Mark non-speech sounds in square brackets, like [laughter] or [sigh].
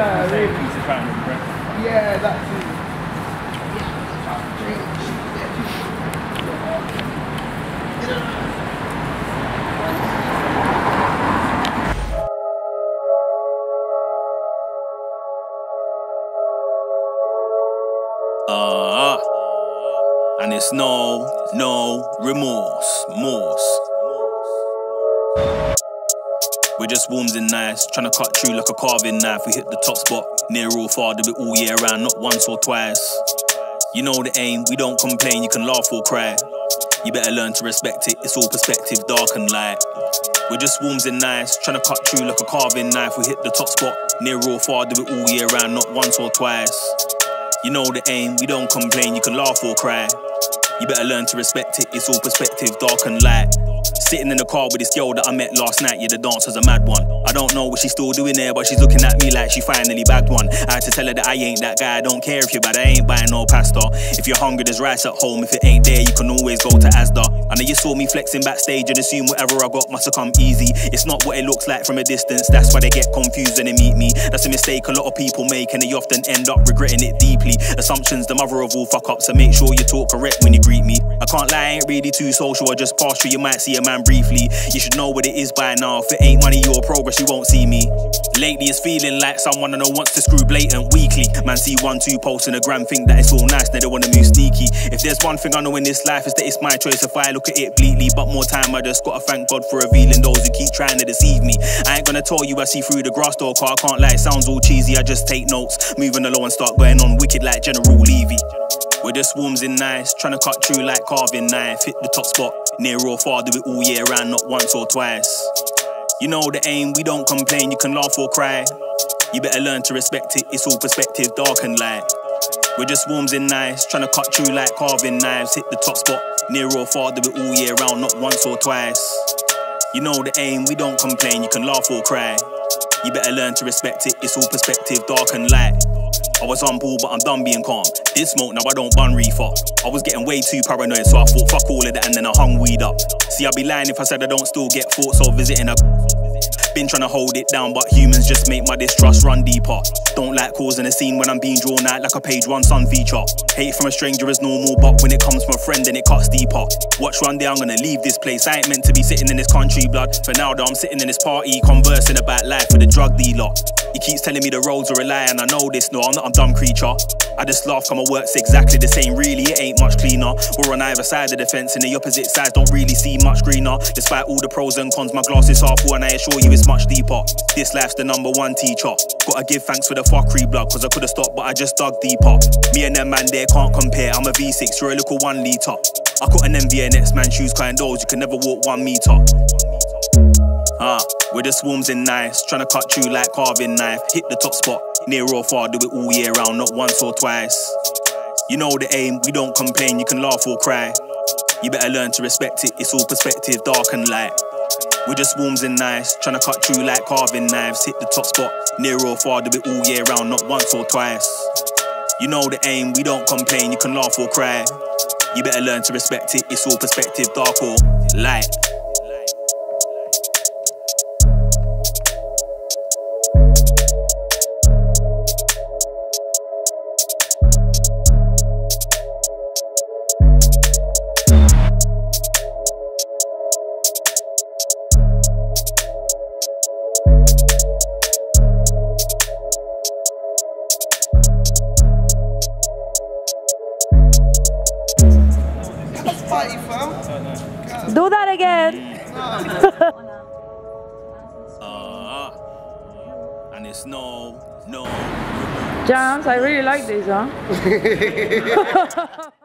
Yeah, Take really. a piece of crown and bread. Yeah, that's it. Uh, and it's no, no remorse, morse. We're just warms and nice, trying to cut through like a carving knife. We hit the top spot, near or far, do it all year round, not once or twice. You know the aim, we don't complain, you can laugh or cry. You better learn to respect it, it's all perspective, dark and light. We're just warms and nice, trying to cut through like a carving knife. We hit the top spot, near or far, do it all year round, not once or twice. You know the aim, we don't complain, you can laugh or cry. You better learn to respect it, it's all perspective, dark and light. Sitting in the car with this girl that I met last night, yeah, the dancer's a mad one. I don't know what she's still doing there, but she's looking at me like she finally bagged one. I had to tell her that I ain't that guy, I don't care if you're bad, I ain't buying no pasta. If you're hungry, there's rice at home, if it ain't there, you can always go to Asda. I know you saw me flexing backstage and assume whatever I got must have come easy. It's not what it looks like from a distance, that's why they get confused when they meet me. That's a mistake a lot of people make, and they often end up regretting it deeply. Assumptions, the mother of all fuck ups, so make sure you talk correct when you greet me. I ain't really too social, I just pass through, you might see a man briefly. You should know what it is by now. If it ain't money or progress, you won't see me. Lately, it's feeling like someone I know wants to screw blatant weekly. Man, see one, two posts in a gram, think that it's all nice, now they wanna move sneaky. If there's one thing I know in this life, is that it's my choice if I look at it bleakly. But more time, I just gotta thank God for revealing those who keep trying to deceive me. I ain't gonna tell you I see through the grass door, car, I can't lie, it sounds all cheesy. I just take notes, moving along and start going on wicked like General Levy. We're just warms in nice, trying to cut through like carving knife. Hit the top spot, near or far, do it all year round, not once or twice. You know the aim, we don't complain, you can laugh or cry. You better learn to respect it, it's all perspective, dark and light. We're just warms in nice, trying to cut through like carving knives. Hit the top spot, near or far, do it all year round, not once or twice. You know the aim, we don't complain, you can laugh or cry. You better learn to respect it, it's all perspective, dark and light. Was on ball, but I'm done being calm. Did smoke, now I don't bun reefer. I was getting way too paranoid, so I thought fuck all of that and then I hung weed up. See, I'd be lying if I said I don't still get thoughts of visiting a. Been trying to hold it down, but humans just make my distrust run deeper. Don't like causing a scene when I'm being drawn out like a page one sun feature. Hate from a stranger is normal, but when it comes from a friend, then it cuts deeper. Watch one day I'm gonna leave this place. I ain't meant to be sitting in this country, blood. For now, though, I'm sitting in this party, conversing about life with a drug dealer. He keeps telling me the roads are a lie, and I know this. No, I'm not a dumb creature. I just laugh, come my work's exactly the same. Really, it ain't much cleaner. We're on either side of the fence, and the opposite sides don't really see much greener. Despite all the pros and cons, my glass is half full, and I assure you it's much deeper. This life's the number one teacher. Gotta give thanks for the fuckery blood, cause I could've stopped, but I just dug deeper. Me and them man there can't compare. I'm a V6, you're a little one litre. I cut an MVNX man shoes, kind those, you can never walk one meter. Ah, we're the swarms in nice, trying to cut through like carving knife. Hit the top spot, near or far, do it all year round, not once or twice. You know the aim, we don't complain, you can laugh or cry. You better learn to respect it, it's all perspective, dark and light. We're just warms and nice, trying to cut through like carving knives. Hit the top spot, near or far, do it all year round, not once or twice. You know the aim, we don't complain, you can laugh or cry. You better learn to respect it, it's all perspective, dark or light. Party, fam. Do that again. Uh, and it's no, no. Jammz, I really like this, huh? [laughs]